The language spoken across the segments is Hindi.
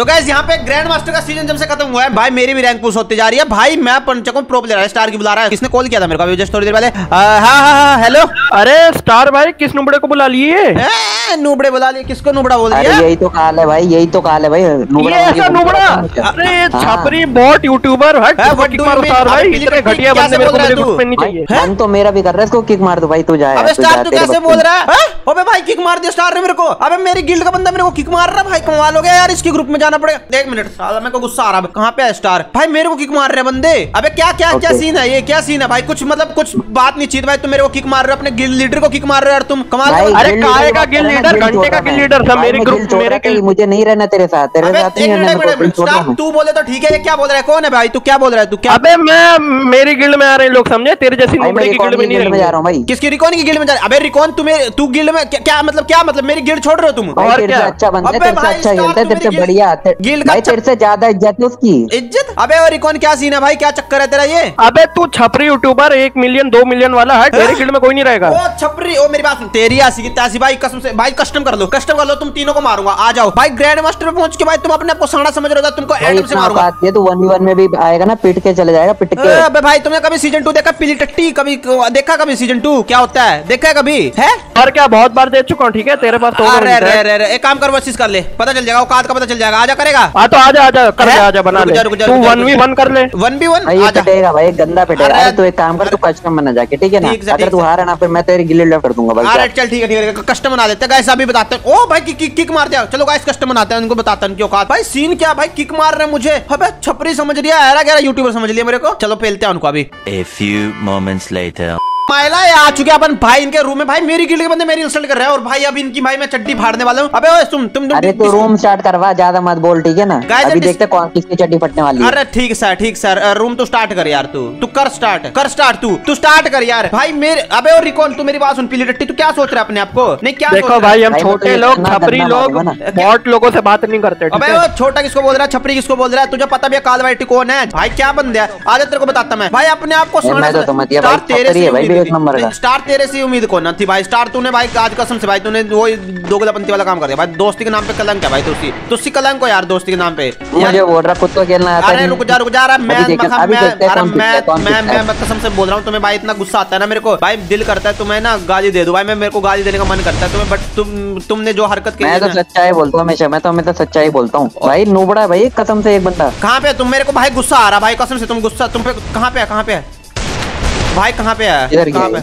तो गैस यहाँ पे ग्रैंड मास्टर का सीज़न जब से खत्म हुआ है भाई मेरी भी रैंक पुश होती जा रही है। भाई मैं पंचकों प्रो प्लेयर स्टार की बुला रहा है। किसने कॉल किया था मेरे को? अभी जस्ट थोड़ी देर पहले। हाँ हाँ हाँ हेलो अरे स्टार भाई किस नंबर को बुला लिए? ए, नूबड़े बुला लिए। किसको नूबड़ा बोल दिया? यही तो काल है भाई यही तो काल है भाई। नुबड़ा ये ऐसा नुबड़ा? अरे हाँ। छापरी बॉट यूट्यूबर हट है, what किक मारो? स्टार भाई? इतने घटिया बंदे मेरे को बोल रहा है मेरे ग्रुप में नहीं चाहिए। मन तो मेरा भी कर रहा है इसको किक मार दो भाई तू जा अबे स्टार तू कैसे बोल रहा है? अबे भाई किक मार दिया स्टार ने मेरे को। अबे मेरी गिल्ड का बंदा मेरे को किक मार रहा है भाई कमाल हो गया यार इसके ग्रुप में जाना पड़ेगा। एक मिनट साला मेरे को गुस्सा आ रहा है कहाँ पे है स्टार? भाई मेरे को किक मार रहे बंदे। अबे क्या क्या क्या सीन है ये? क्या सीन है भाई? कुछ मतलब कुछ बात नहीं चीत भाई तुम मेरे को किक मार रहे हो अपने गिल्ड लीडर को किक मार रहे हो यार तुम। कमाल अरे काहे का गिल्ड है, लीडर, घंटे का है। लीडर था, मेरे ग्रुप- मेरे गिल्ड- मुझे नहीं रहना तेरे साथ तेरे साथ नहीं रहना तू बोले तो ठीक है ये क्या बोल रहा है? कौन है भाई? तू क्या बोल रहा है? तू क्या अबे मैं मेरी गिल्ड में आ रहे हैं लोग समझे तेरे जैसी मैं की गिल्ड में नहीं में जा रहा हूँ भाई। किसकी रिकॉन की गिल्ड में जा रहा है? अबे रिकॉन तू मेरे तू गिल्ड में क्या, मतलब क्या मतलब? मेरी गिल्ड छोड़ रहे हो तुम? और क्या? अच्छा बंदा है तेरे से अच्छा खेलता है तेरे से बढ़िया गिल्ड का भाई तेरे से ज़्यादा इज़्ज़त है उसकी। इज़्ज़त? अबे और रिकॉन क्या सीन है भाई? क्या चक्कर है तेरा ये? अबे तू छपरी यूट्यूबर एक मिलियन दो मिलियन वाला है तेरे गिल्ड में कोई नहीं रहेगा। ओ छपरी ओ मेरी बात सुन तेरी आसी की तासी भाई कसम से भाई कस्टम कर लो कस्टम कर लो तुम तीनों को मारूँगा आ जाओ। भाई ग्रैंड मास्टर पे पहुँच के भाई तुम अपने आप को साड़ा समझ रहे हो तुमको एडम से मारूँगा। है तू वन वन में भी आएगा ना पिट के चले जाएगा पिट के। अबे भाई तुमने कभी सीज़न टू देखा? पीली टट्टी कभी देखा कभी सीज़न टू क्या होता है? देखा है कभी? है? और क्या बहुत बार देख चुका हूँ ठीक है? तेरे पास तो अरे अरे अरे अरे एक काम कर वर्सेस कर ले। पता चल जाएगा औकात का पता चल जाएगा। आजा करेगा? हाँ तो आजा आजा कर ले आजा बना ले। तू रुक जा, वन वी रुक जा। वन कर ले। वन बी वन भाई ये आजा। पिटेगा भाई गंदा पिटेगा। अरे, तू एक काम कर तू कस्टम बना जाके ठीक है ना? अगर तू हारा ना फिर मैं तेरी गिल्ड लेफ़्ट कर दूँगा भाई अरे चल ठीक है ठीक है कस्टम बना देते। गाइस अभी बताते हैं। ओ भाई कि, कि, किक मार दिया। चलो गाइस कस्टमर आते हैं उनको बताते हैं क्यों कहा भाई सीन क्या भाई? किक मार रहे मुझे। अबे छपरी समझ लिया हैरा गहरा यूट्यूबर समझ लिया मेरे को। चलो फेलते हैं उनको अभी। A few moments later. माइला आ चुके अपन भाई इनके रूम में। भाई मेरी गिल्ड के बंदे मेरी इंसल्ट कर रहे हैं और भाई अब इनकी भाई मैं चड्डी फाड़ने वाला हूँ। अबे ओए तुम तुम तुम अरे तू रूम स्टार्ट करवा ज़्यादा मत बोल ठीक है ना? अभी देखते कौन किसकी चड्डी फटने वाली है। अरे ठीक सर ठीक सर रूम तो स्टार्ट कर यार तू। तू कर स्टार्ट कर स्टार्ट तू। तू स्टार्ट कर यार। भाई मेरे अबे और रिकॉन तू मेरी बात सुन पीली टट्टी तू क्या सोच रहा है अपने आप को? नहीं क्या देखो भाई हम छोटे तो लोग छपरी लोग बॉट लोगों से बात नहीं करते अबे वो छोटा किसको बोल रहा है? छपरी किसको बोल रहा है? तुझे पता भी है काल वाइटी कौन है? भाई क्या बंदे है? आज तेरे को बताता मैं। भाई अपने आप को तो तेरे है। नंबर का। स्टार तेरे से उम्मीद कौन ना थी भाई स्टार तूने भाई आज कसम से भाई तूने वो दोगलापंती वाला काम कर दिया। भाई दोस्ती के नाम पे कलंक है भाई तुसी। तुसी कलंक को यार दोस्ती के नाम पे। मुझे बोल रहा खुद खेलना आता अरे रुक जा रुक जा मैं मैं मैं देखते हैं अरे कौन जीतता मैं है, कौन मैं जीतता मैं है। मैं कसम से बोल रहा हूँ तुम्हें भाई इतना गुस्सा आता है ना मेरे को। भाई दिल करता है तुम्हें ना गाली दे दो। भाई मैं मेरे को गाली देने का मन करता है तुम्हें बट तुम तुमने जो हरकत की मैं तो सच्चाई बोलता हूँ हमेशा मैं तो हमेशा सच्चाई बोलता हूँ। भाई नूबड़ा भाई कसम से एक बंदा। कहाँ पे तुम मेरे को भाई गुस्सा आ रहा भाई कसम से तुम गुस्सा तुम पे कहाँ पे है कहाँ पे है? भाई कहाँ पे है? इधर कहाँ पे?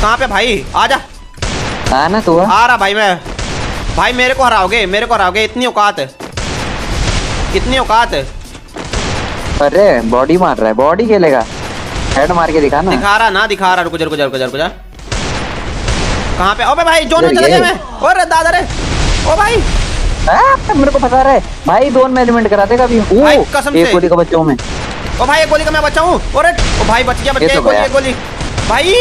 कहाँ पे भाई? आजा। हाँ ना तू आ। रहा भाई मैं। भाई मेरे को हराओगे मेरे को हराओगे। इतनी औकात है। इतनी औकात अरे बॉडी मार रहा है। बॉडी खेलेगा। हेड मार के दिखा ना। दिखा रहा ना दिखा रहा। रुको जा रुको जा रुको जा रुको। जा कहाँ पे? अबे भाई जोन में चला गया। मैं। और दादा रे। ओ भाई। आ, मेरे को फंसा रहा है। भाई दोन मैनेजमेंट करा देगा अभी ओ, एक गोली का बच्चों में। ओ भाई एक गोली का मैं बचा हूँ और ओ भाई बच गया बच गया तो एक गोली एक गोली। भाई!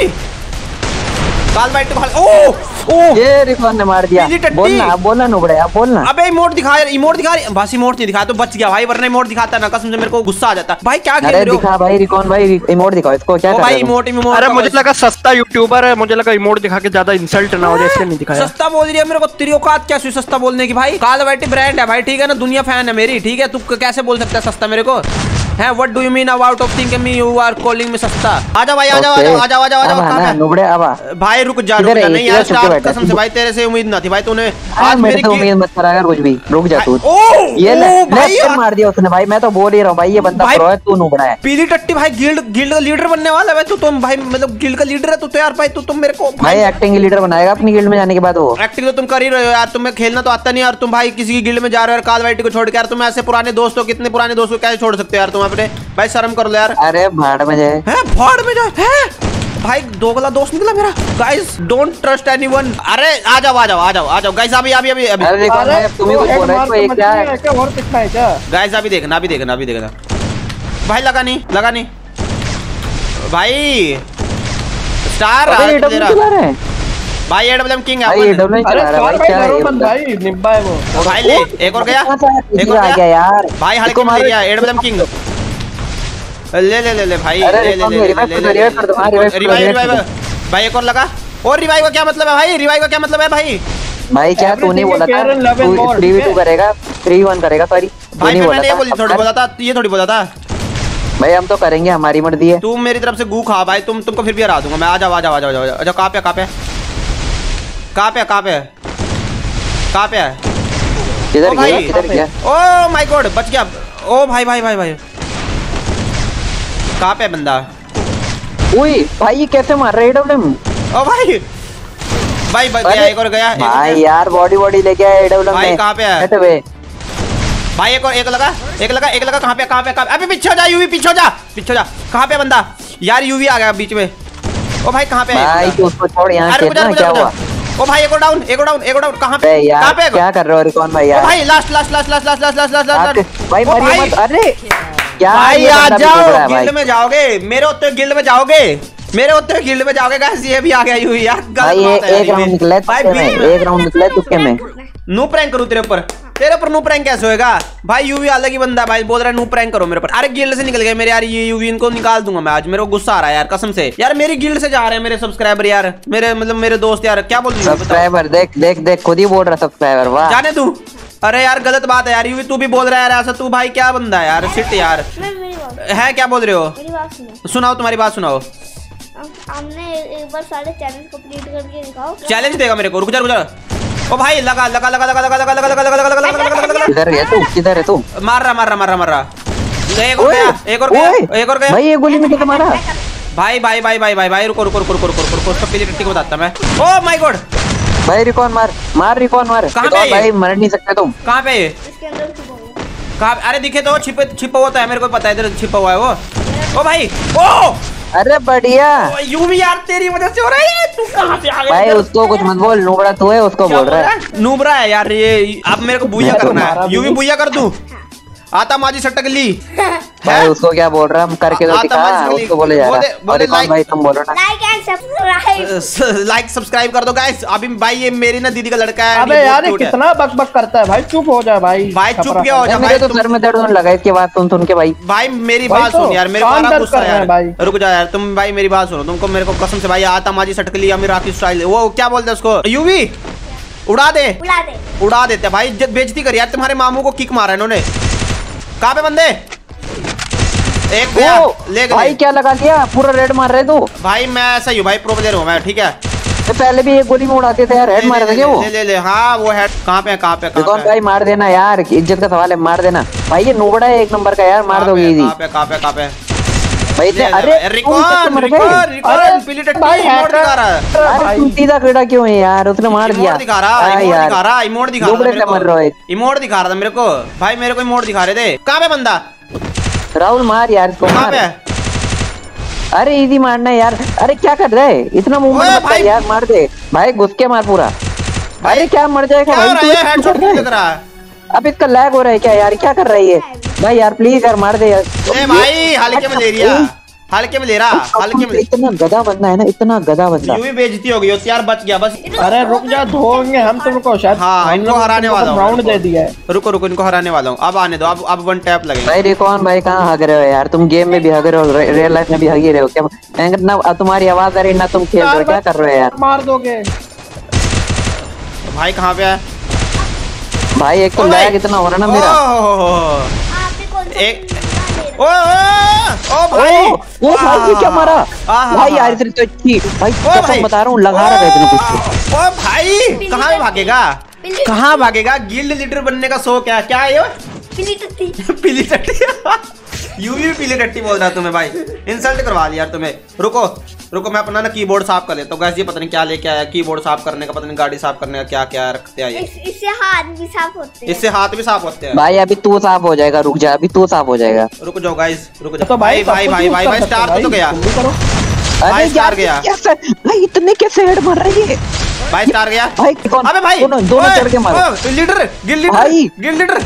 काल बाइट को ओ ओ। ये रिकॉन ने मार दिया। बोलना बोलना नूबड़े आप बोलना। अबे इमोट दिखा यार इमोट दिखा रही- बस इमोट नहीं दिखा तो बच गया भाई वरना इमोट दिखाता ना कसम से मेरे को गुस्सा आ जाता भाई क्या खेल रहे हो? दिखा भाई रिकॉन भाई इमोट दिखाओ इसको क्या कर भाई रहे हो इमोट इमोट। अरे मुझे लगा सस्ता यूट्यूबर है मुझे लगा इमोट दिखा के ज़्यादा इंसल्ट ना हो जाए इसलिए नहीं दिखाया। सस्ता बोल रही है मेरे को तेरी औकात क्या हुई सस्ता बोलने की भाई? काल वाइटी ब्रांड है भाई ठीक है ना दुनिया फ़ैन है मेरी ठीक है? तू कैसे बोल सकता है सस्ता मेरे को? है what do you mean about of think me you are calling me सस्ता आजा भाई आजा ओके। आजा आजा आजा आजा अब आना, कहाँ पे? नूबड़े अब आ। भाई रुक जा रुक जा नहीं यार स्टार कसम से भाई तेरे से उम्मीद ना थी। भाई तूने आज मेरी उम्मीद मत करा कर कुछ भी। रुक जा तू। ये ले भाई मार दिया उसने भाई मैं तो बोल ही रहा हूँ भाई ये बंदा प्रो है तू नूबड़ा है। पीली टट्टी भाई गिल्ड गिल्ड का लीडर बनने वाला है तू तुम भाई मतलब गिल्ड का लीडर है तू तो यार भाई तू तुम मेरे को भाई एक्टिंग लीडर बनाएगा अपनी गिल्ड में जाने के बाद वो। एक्टिंग तो तुम कर ही रहे हो यार तुम्हें खेलना तो आता नहीं यार तुम भाई किसी की गिल्ड में जा रहे हो यार काल वाइटी को छोड़ के यार तुम ऐसे पुराने दोस्तों कितने पुराने दोस्तों कैसे छोड़ सकते हो यार तुम? अपने भाई शर्म कर लो यार। अरे भाड़ में जाए। है फाड़ में जाए है? भाई दोगला दोस्त निकला मेरा। गाइस डोंट ट्रस्ट एनीवन अरे आ जाओ आ जाओ आ जाओ आ जाओ। गाइस अभी अभी अभी अभी। अरे भाई अब तुम ही कुछ बोल रहे हो ये क्या है क्या? और कितना है क्या? गाइस अभी देखना अभी देखना अभी देखना। भाई लगा नहीं लगा नहीं। भाई स्टार अरे डब्ल्यू रहा हैं। भाई एडब्ल्यूएम किंग है अपन। अरे है स्टार भाई भाई है? भाई निब्बा है वो। भाई ले एक और गया? एक और गया। गया यार? भाई हल्के में मारो। गया एडब्ल्यूएम किंग ले ले ले ले भाई ले ले ले रिवाइव रिवाइव भाई एक और लगा। और रिवाइव का क्या मतलब है भाई? रिवाइव का क्या मतलब है भाई? भाई क्या तू नहीं बोला था? तू थ्री वी टू करेगा थ्री वन करेगा सॉरी भाई मैंने ये बोली थोड़ी बोला था ये थोड़ी बोला था। भाई हम तो करेंगे हमारी मर्ज़ी है। तू मेरी तरफ़ से गू खा भाई तुम तुमको फिर भी हरा दूँगा मैं। आ जाओ आ जाओ आ जाओ आ जाओ अच्छा कहाँ पे कहाँ पे कहाँ पे कहाँ पे कहाँ पे है? किधर ओ गया किधर गया? ओ माय गॉड बच गया। ओ भाई भाई भाई भाई। कहाँ पे बंदा? उई भाई ये कैसे मार रहा है एडब्ल्यूएम ओ भाई! भाई गया एक और गया। भाई। यार बॉडी बॉडी लेके आया एडब्ल्यूएम भाई, कहाँ पे है? हट बे भाई एक और एक लगा एक लगा एक लगा कहाँ पे कहाँ पे कहाँ अबे पीछे जा यूवी पीछे जा पीछे जा। कहाँ पे बंदा? यार यूवी आ गया बीच में। ओ भाई कहाँ पे है? भाई? तू उसको छोड़ यहाँ खेलना क्या हुआ? ओ भाई एक और डाउन एक और डाउन एक और डाउन कहाँ पे? कहाँ पे क्या कर रहे हो रिकॉन भाई यार? भाई last last last last last last last last भाई मरियो मत अरे! भाई आ जाओ। गिल्ड में जाओगे। मेरे होते गिल्ड में जाओगे। मेरे होते गिल्ड में जाओगे गाइस ये भी आ गया यूवी यार भाई है एक राउंड। निकला भाई एक राउंड निकला तुक्के में। नू प्रैंक करूँ तेरे ऊपर? तेरे ऊपर नू प्रैंक कैसे होएगा? भाई यूवी अलग ही बंदा भाई बोल रहा है नू प्रैंक करो मेरे ऊपर अरे गिल्ड से निकल गए मेरे यार ये यूवी इनको निकाल दूँगा मैं आज। मेरे को गुस्सा आ रहा है यार कसम से। यार मेरी गिल्ड से जा रहे हैं मेरे सब्सक्राइबर यार। मेरे मतलब मेरे दोस्त यार क्या बोल रही हो? सब्सक्राइबर देख देख देख खुद ही बोल रहा सब्सक्राइबर वाह। जाने तू। अरे यार गलत बात है यार यूवी तू भी बोल रहा है यार ऐसा तू भाई क्या बंदा है यार सिट यार है क्या बोल रहे हो मेरी सुनाओ तुम्हारी बात सुनाओ हमने एक बार सारे चैलेंज कंप्लीट करके दिखाओ चैलेंज देगा मेरे को रुक जा रुक जा ओ भाई लगा लगा लगा लगा लगा लगा लगा लगा लगा लगा लगा लगा लगा किधर है तू किधर है तू मार रहा मार रहा मार रहा मार रहा एक और गया एक और गया एक और गया भाई ये गोली में कैसे मारा भाई भाई भाई भाई भाई भाई रुको रुको रुको रुको रुको रुको रुको उसका पीली टट्टी को बताता मैं ओ माय गॉड भाई रिकॉन मार मार रिकॉन मार। कहाँ पे? है ये? भाई मर नहीं सकते तुम। कहाँ पे? इसके अंदर छुपाऊँगा कहाँ पे- अरे दिखे तो छिपे छिपा हुआ तो है मेरे को पता है इधर छिपा हुआ है वो। ओ भाई ओ! अरे बढ़िया। यू भी यार तेरी वजह से हो रहा है तू कहाँ से आ गया? भाई उसको कुछ मत बोल नूबड़ा तू है उसको बोल रहा है। नूबरा है यार ये अब मेरे को बुया तो करना है। यू भी। बुया कर दूँ? आता माजी सटक ली। भाई उसको क्या बोल रहा है? हम करके तो दिखा उसको बोले जा रहा बोले और रिकॉन भाई तुम बोलो ना। Like and subscribe like subscribe कर दो गाइस अभी भाई ये मेरी ना दीदी का लड़का है अबे यार ये कितना बक बक करता है भाई चुप हो जा भाई। भाई चुप क्या हो जा भाई तो सर में दर्द होने लगा है इसकी बात सुन सुन के भाई। भाई मेरी बात तो, सुन यार मेरे को कान आ रहा दर्द गुस्सा यार। भाई। रुक जा यार तुम भाई मेरी बात सुनो। तुमको मेरे को कसम से भाई आता माजी सटक ली अमीर राखी स्टाइल वो क्या बोलते हैं उसको? यूवी उड़ा दे। बुला दे। उड़ा देते भाई इज़्ज़त बेइज्जती कर यार तुम्हारे मामू को किक मारा इन्होंने। कहाँ पे बंदे? एक ओ, ले भाई क्या लगा दिया? पूरा रेड मार रहे तू? भाई मैं ऐसा ही भाई प्रो प्लेयर हूँ मैं ठीक है? तो पहले भी एक गोली में उड़ाते थे यार हेड मार थे वो ले ले ले हाँ वो हेड कहाँ पे कहाँ पे कहाँ पे भाई मार देना यार इज़्ज़त का सवाल है मार देना। भाई ये नूबड़ा है एक नंबर का यार मार दोगे इजी कहाँ पे कहाँ पे कहाँ पे भाई ले, अरे पीली टट्टी इमोट दिखा रहा है। अरे भाई। कीड़ा क्यों है यार? उसने मार दिया। दिखा रहा इमोट दिखा रहा इमोट दिखा रहा था मेरे को। इमोट दिखा रहा था मेरे को। भाई मेरे को इमोट दिखा रहे थे। कहाँ पे बंदा? राहुल मार यार इसको मार। अरे इजी मारना यार। अरे क्या कर रहा है? इतना मूवमेंट मत भाई। यार मार दे। भाई घुस के मार पूरा। अरे क्या मर जाएगा? भाई तू हेडशॉट अब इसका लैग हो रहा है क्या यार? क्या कर रही है भाई यार प्लीज़ यार मार दे यार। ए भाई हल्के में ले रिया हल्के में ले रहा हल्के में इतना गधा बंदा है ना इतना गधा बंदा यूँ ही बेइज्जती हो गई होती यार बच गया बस। अरे रुक जा धोएँगे हम तुमको शायद हाँ, इनको हराने वाला हूँ राउंड दे दिया है। रुको रुको इनको हराने वाला हूँ। अब आने दो अब अब वन टैप लगेगा। भाई रिकॉन भाई कहाँ हग रहे हो यार तुम गेम में भी हग रहे हो रियल लाइफ में भी हग ही रहे हो क्या मैं ना तुम्हारी आवाज़ आ रही ना तुम खेल रहे हो क्या कर रहे हो यार? मार दोगे। भाई कहाँ पे है? भाई एक तो लैग इतना हो रहा ना मेरा। ओह, आपने कौन सा एक- एक ओ ओ ओ भाई। वो भाई क्या मारा? भाई यार इतनी तो अच्छी। भाई कसम बता रहा हूँ लगा रहा है इतने कुछ ओ भाई कहाँ भागेगा? कहाँ भागेगा? गिल्ड लीडर बनने का शौक है। क्या है ये? पीली टट्टी पिली टट्टी यू भी पीली टट्टी बोल रहा है तुम्हें भाई। इंसल्ट करवा दिया यार तुम्हें। रुको रुको मैं अपना ना कीबोर्ड साफ़ कर लेता हूँ। गैस ये पता नहीं क्या लेके आया। कीबोर्ड साफ़ करने का पता नहीं गाड़ी साफ़ करने का क्या क्या रखते हैं इस, इससे हाथ भी साफ़ होते हैं। इससे हाथ भी साफ़ होते हैं। भाई अभी तू साफ़ हो जाएगा। रुक जा अभी तू साफ़ हो जाएगा। रुक जाओ गाइस रुक जाओ। तो भाई भाई भाई भाई भाई स्टार तो गया। भाई अरे स्टार गया। कैसे? भाई इतने कैसे हेड मार रही है भाई स्टार गया। भाई कौन? अबे भाई दोनों दोनों चढ़ के मारो। लीडर गिल लीडर भाई। गिल लीडर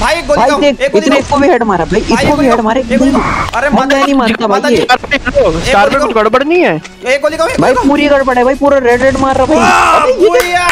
भाई एक गोली भाई देख एक गोली इसको भी हेड मारा भाई इसको भी हेड मारे एक गोली अरे मैं माता नहीं मारता भाई स्टार पे कुछ गड़बड़ नहीं है? एक गोली एक भाई पूरी गड़बड़ है भाई पूरा रेड रेड मार रहा भाई। वाह, अबे ये भूया।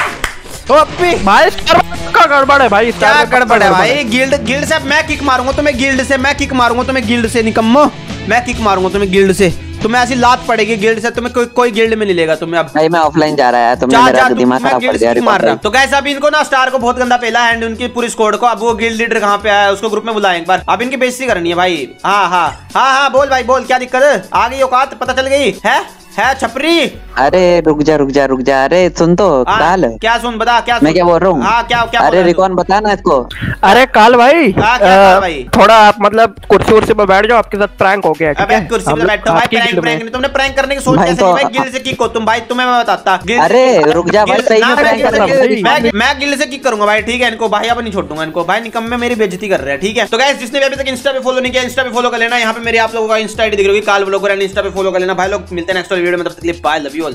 ओ अप्पी भाई स्टार का गड़बड़ है भाई? क्या स्टार पे गड़बड़ है भाई? गिल्ड गिल्ड से मैं किक मारूँगा तुम्हें गिल्ड से मैं किक मारूँगा तुम्हें गिल्ड से निकम्मो। मैं किक मारूँगा तुम्हें गिल्ड से। तुम्हें ऐसी लात पड़ेगी गिल्ड से तुम्हें कोई कोई गिल्ड में नहीं लेगा तुम्हें अब। भाई मैं ऑफलाइन जा रहा है तुम्हें तुमने मेरा दिमाग खराब कर दिया मार रहा तो कैसे अभी इनको ना स्टार को बहुत गंदा पेला एंड उनकी पूरी स्क्वाड को अब वो गिल्ड लीडर कहाँ पे आया है, उसको ग्रुप में बुलाएँ एक बार। अब इनकी बेइज्जती करनी है भाई। हाँ हाँ। हाँ हाँ बोल भाई बोल क्या दिक्कत है? आ गई औकात पता चल गई है? है छपरी? अरे रुक जा रुक जा रुक जा। अरे सुन तो हाँ, काल। क्या सुन बता क्या मैं सुन? क्या बोल रहा हूँ? हाँ क्या क्या अरे? रिकॉन बता ना इसको। अरे काल भाई हाँ, क्या काल भाई? थोड़ा आप मतलब कुर्सी उर्सी पे बैठ जाओ आपके साथ प्रैंक हो गया अबे कुर्सी हम बैठो भाई प्रैंक प्रैंक। तुमने प्रैंक करने की सोच कैसे तो- भाई से किक हो तुम भाई तुम्हें मैं बताता। अरे रुक जा भाई सही में मैं प्रैंक कर रहा से- मैं मैं से किक करूँगा भाई ठीक है? इनको भाई अब नहीं छोड़ूँगा इनको। भाई निकम में मेरी बेइज्जती कर रहे हैं ठीक है? तो गाइस जिसने भी अभी तक इंस्टा पे फॉलो नहीं किया इंस्टा पे फॉलो कर लेना। यहाँ पे मेरे आप लोगों का इंस्टा आईडी दिख रही होगी काल ब्लॉगर एंड इंस्टा पे फॉलो कर लेना। भाई लोग मिलते हैं नेक्स्ट वीडियो में तब तक लिए बाय लव यू ऑल